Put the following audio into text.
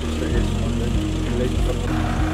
Mr. Gates from the